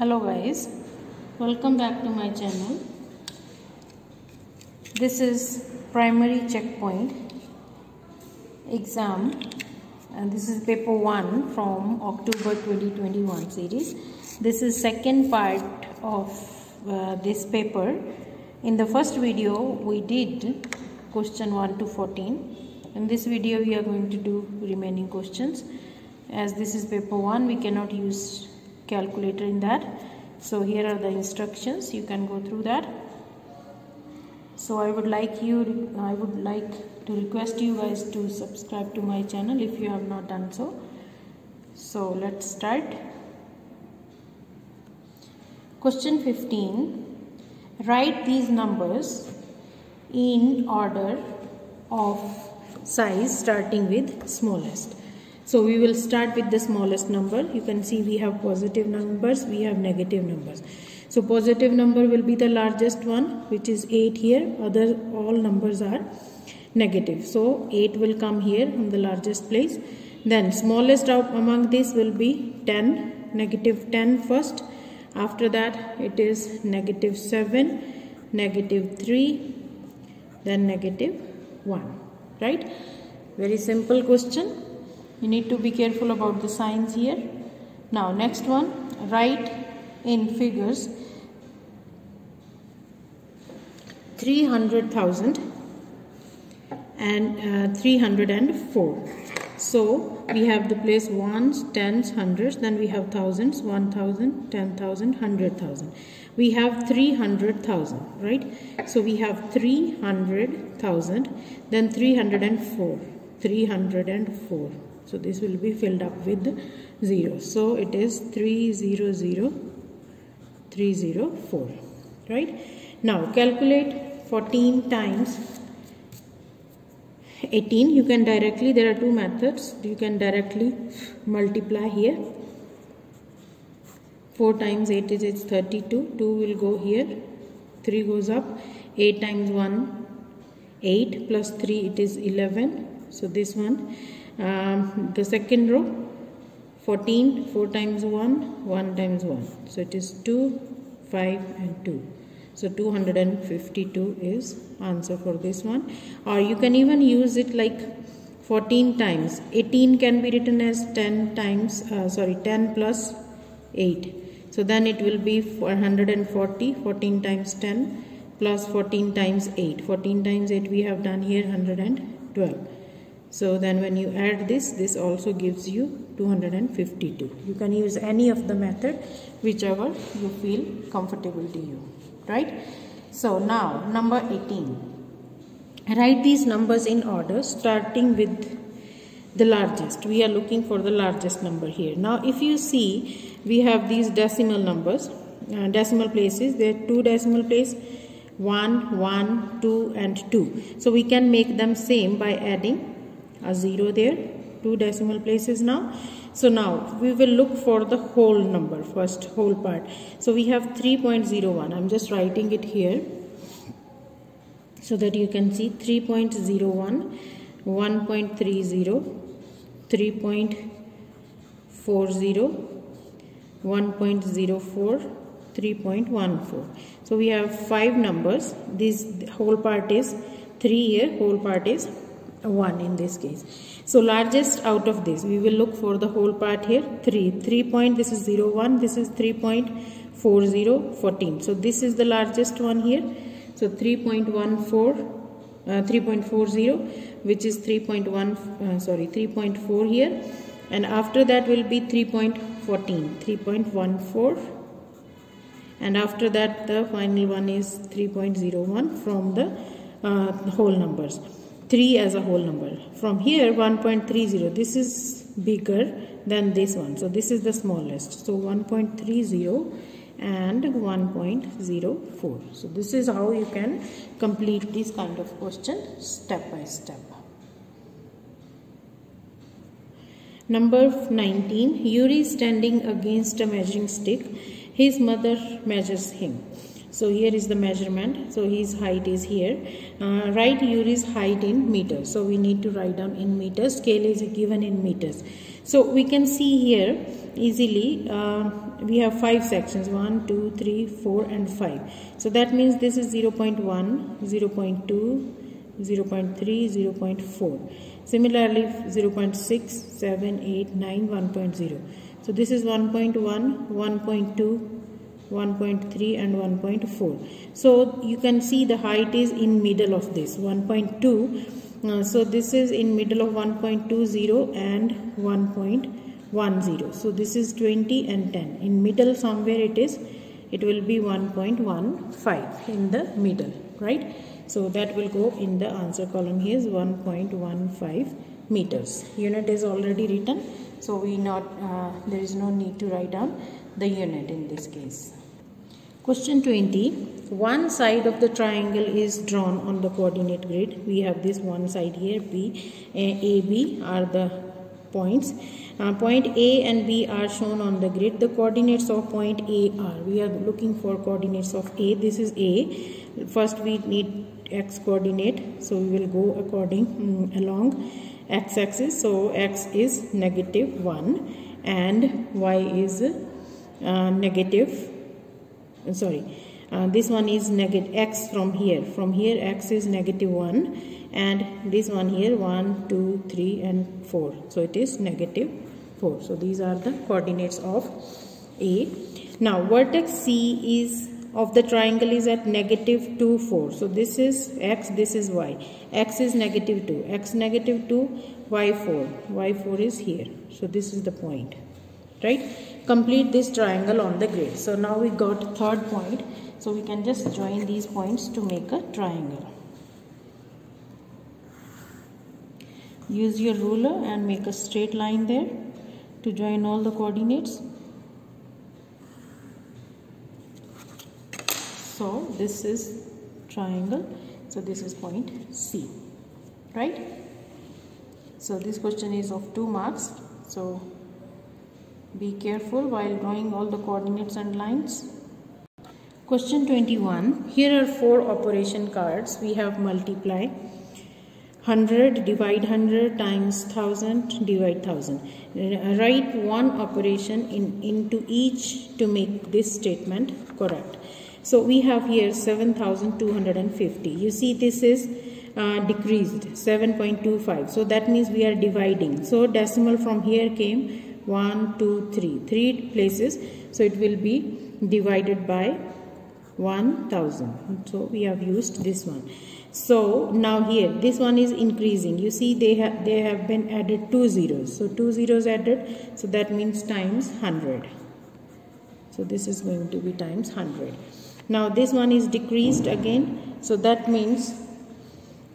hello guys. Welcome back to my channel. This is primary checkpoint exam and this is paper 1 from october 2021 series. This is second part of uh, this paper. In the first video we did question 1 to 14 in this video we are going to do remaining questions. As this is paper 1 we cannot use calculator in that. So here are the instructions. You can go through that. So I would like you I would like to request you guys to subscribe to my channel if you have not done so. So let's start. Question 15 write these numbers in order of size starting with smallest so we will start with the smallest number. You can see we have positive numbers, we have negative numbers. So positive number will be the largest one which is 8 here. Other all numbers are negative. So 8 will come here in the largest place. Then smallest among these will be 10. Negative 10 first. After that it is negative 7, negative 3, then negative 1. Right? Very simple question you need to be careful about the signs here. Now next one write in figures 300,000 and uh, 304 so we have the place ones tens hundreds then we have thousands one thousand ten thousand hundred thousand. We have 300,000 right? So we have 300,000 then 304 304 so this will be filled up with 0 so it is 300 304 right? Now calculate 14 times 18 you can directly there are two methods. You can directly multiply here. 4 times 8 is it's 32 2 will go here. 3 goes up. 8 times 1 8 plus 3 it is 11 so this one um, the second row 14 4 times 1 1 times 1 so it is 2 5 and 2 so 252 is answer for this one. Or you can even use it like 14 times. 18 can be written as 10 times uh, sorry 10 plus 8 so then it will be 140 14 times 10 plus 14 times 8 14 times 8 we have done here 112 so then when you add this, this also gives you 252. You can use any of the method, whichever you feel comfortable to you, right? So now number 18. Write these numbers in order starting with the largest. We are looking for the largest number here. Now if you see, we have these decimal numbers, uh, decimal places. There are two decimal places 1, 1, 2 and 2. So we can make them same by adding a 0 there. Two decimal places now. So now we will look for the whole number first whole part. So we have 3.01 i'm just writing it here so that you can see 3.01 1.30 3.40 1.04 3.14 so we have five numbers. This whole part is 3 here whole part is 1 in this case. So largest out of this we will look for the whole part here 3. 3 point this is 0 1 this is 3.40 14. So this is the largest one here. So 3.14 uh, 3.40 which is 3.1 uh, sorry 3.4 here and after that will be 3.14 3.14 and after that the final one is 3.01 from the uh, whole numbers 3 as a whole number. From here 1.30 this is bigger than this one. So this is the smallest. So 1.30 and 1.04. So this is how you can complete this kind of question step by step. Number 19. Yuri is standing against a measuring stick. His mother measures him so here is the measurement. So his height is here. Uh, write height in meters. So we need to write down in meters. Scale is given in meters. So we can see here easily uh, we have five sections 1 2 3 4 and 5 so that means this is 0 0.1 0 0.2 0 0.3 0 0.4 similarly 0 0.6 7 8 9 1.0 so this is 1.1 1.2 1.3 and 1.4 so you can see the height is in middle of this 1.2 uh, so this is in middle of 1.20 and 1.10 so this is 20 and 10 in middle somewhere it is it will be 1.15 in the middle right? So that will go in the answer column. Here is 1.15 meters. Unit is already written so we not uh, there is no need to write down the unit in this case Question 20. One side of the triangle is drawn on the coordinate grid. We have this one side here, B, A, B are the points. Uh, point A and B are shown on the grid. The coordinates of point A are. We are looking for coordinates of A. This is A. First we need x coordinate. So we will go according um, along x-axis. So x is negative 1 and y is uh, negative uh, sorry. Uh, this one is negative x from here. From here x is negative 1 and this one here 1 2 3 and 4 so it is negative 4 so these are the coordinates of a. Now vertex c is of the triangle is at negative 2 4 so this is x this is y. X is negative 2 x negative 2 y 4 y 4 is here. So this is the point right? Complete this triangle on the grid. So now we got third point. So we can just join these points to make a triangle. Use your ruler and make a straight line there to join all the coordinates. So this is triangle. So this is point C. Right? So this question is of 2 marks. So be careful while drawing all the coordinates and lines. Question 21. Here are four operation cards. We have multiply 100 divide 100 times 1000 divide 1000. Uh, write one operation in into each to make this statement correct. So we have here 7250. You see this is uh, decreased 7.25. So that means we are dividing. So decimal from here came 1, 2, 3. 3 places. So it will be divided by 1000. So we have used this one. So now here this one is increasing. You see they have they have been added two zeros. So two zeros added. So that means times 100. So this is going to be times 100. Now this one is decreased again. So that means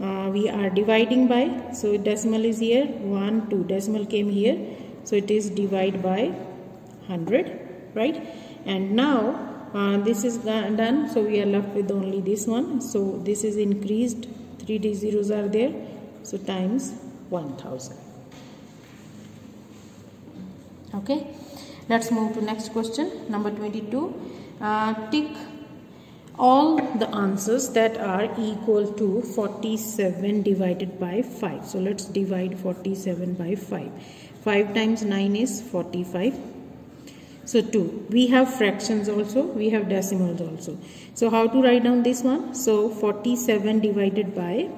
uh, we are dividing by. So decimal is here. 1, 2. Decimal came here so it is divide by 100 right? And now uh, this is done. So we are left with only this one. So this is increased. 3d zeros are there. So times 1000 okay? Let's move to next question number 22 uh, tick all the answers that are equal to 47 divided by 5 so let's divide 47 by 5 5 times 9 is 45 so 2 we have fractions also we have decimals also. So how to write down this one? So 47 divided by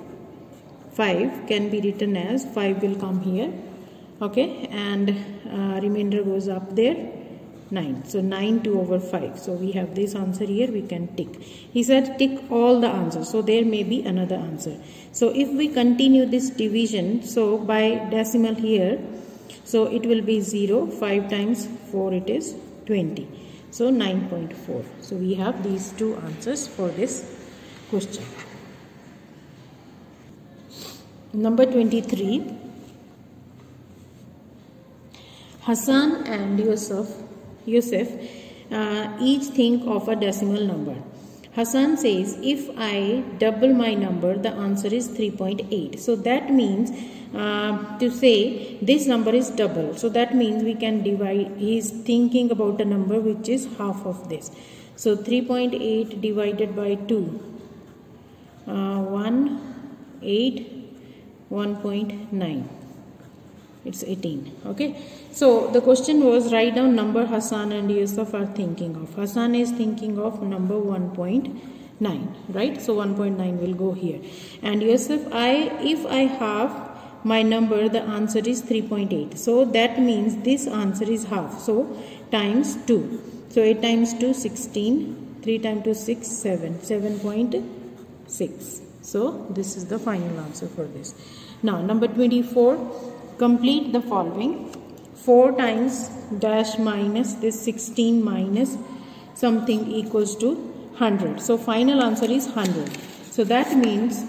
5 can be written as 5 will come here okay? And uh, remainder goes up there 9 so 9 2 over 5 so we have this answer here we can tick. He said tick all the answers so there may be another answer. So if we continue this division so by decimal here so it will be 0, 5 times 4 it is 20. So 9.4. So we have these two answers for this question. Number 23. Hassan and Yusuf, Yusuf uh, each think of a decimal number. Hassan says if I double my number the answer is 3.8. So that means uh, to say this number is double. So that means we can divide he is thinking about a number which is half of this. So 3.8 divided by 2 uh, 1 8 1.9 it's 18 okay? So the question was write down number Hassan and Yusuf are thinking of. Hassan is thinking of number 1.9 right? So 1.9 will go here. And Yusuf I if I have my number the answer is 3.8 so that means this answer is half. So times 2 so 8 times 2 16 3 times 2 6 7 7.6 so this is the final answer for this. Now number 24 complete the following. 4 times dash minus this 16 minus something equals to 100 so final answer is 100 so that means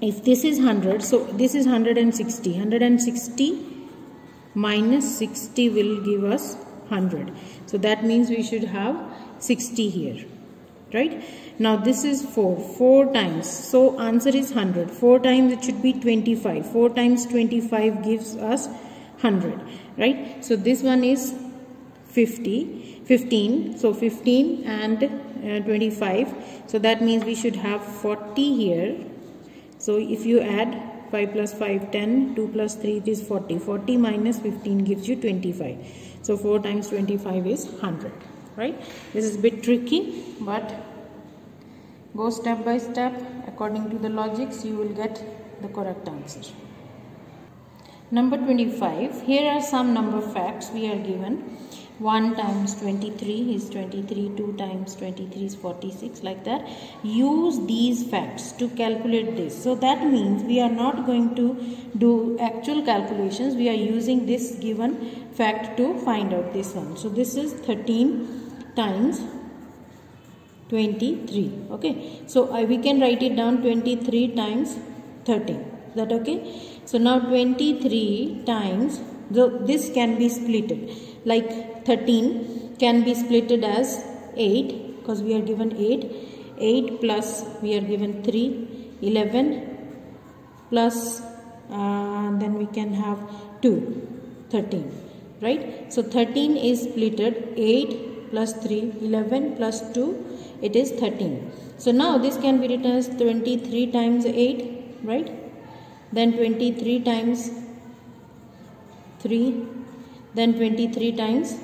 if this is 100 so this is 160 160 minus 60 will give us 100 so that means we should have 60 here right? Now this is 4 4 times. So answer is 100 4 times it should be 25 4 times 25 gives us 100 right? So this one is 50 15 so 15 and uh, 25 so that means we should have 40 here so if you add 5 plus 5 10 2 plus 3 is 40 40 minus 15 gives you 25 so 4 times 25 is 100 right? This is a bit tricky but go step by step. According to the logics you will get the correct answer number 25 here are some number facts we are given. 1 times 23 is 23 2 times 23 is 46 like that. Use these facts to calculate this. So that means we are not going to do actual calculations. We are using this given fact to find out this one. So this is 13 times 23 okay. So uh, we can write it down 23 times 13 is that okay? So now 23 times the, this can be splitted like 13 can be splitted as 8 because we are given 8 8 plus we are given 3 11 plus uh, then we can have 2 13 right? So 13 is splitted 8 plus 3 11 plus 2 it is 13 so now this can be written as 23 times 8 right then 23 times 3 then 23 times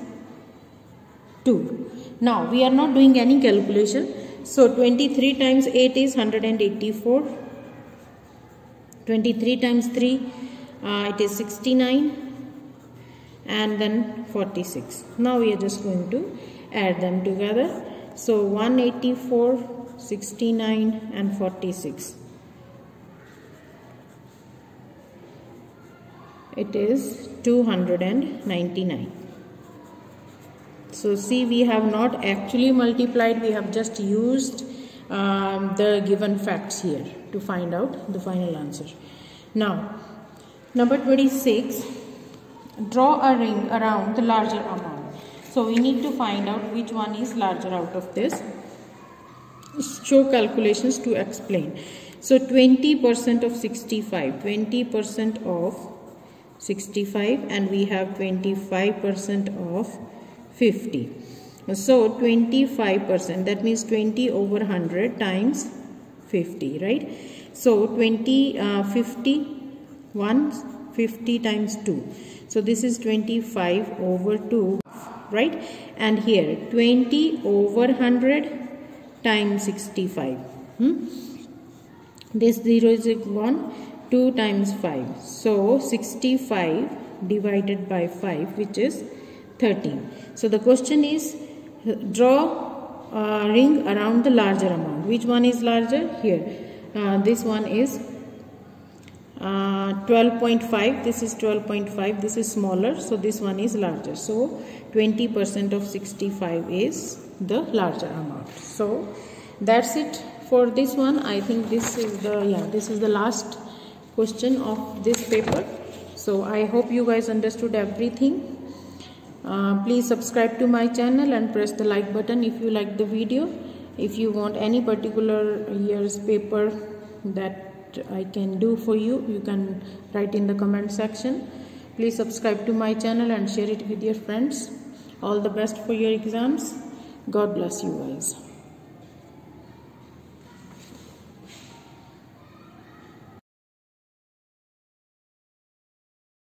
2 now we are not doing any calculation. So 23 times 8 is 184 23 times 3 uh, it is 69 and then 46 now we are just going to add them together. So 184, 69 and 46. It is 299. So see we have not actually multiplied, we have just used um, the given facts here to find out the final answer. Now number 26, draw a ring around the larger amount. So we need to find out which one is larger out of this. Show calculations to explain. So 20% of 65, 20% of 65 and we have 25% of 50. So 25% that means 20 over 100 times 50 right. So 20 uh, 50 1 50 times 2. So this is 25 over 2 right and here 20 over 100 times 65 hmm? this 0 is 1 2 times 5 so 65 divided by 5 which is 13 so the question is draw a ring around the larger amount. Which one is larger? Here. Uh, this one is 12.5 uh, this is 12.5 this is smaller. So this one is larger. So 20% of 65 is the larger amount. So that's it for this one. I think this is the yeah this is the last question of this paper. So i hope you guys understood everything. Uh, please subscribe to my channel and press the like button if you like the video. If you want any particular year's paper that I can do for you you can write in the comment section. Please subscribe to my channel and share it with your friends. All the best for your exams. God bless you guys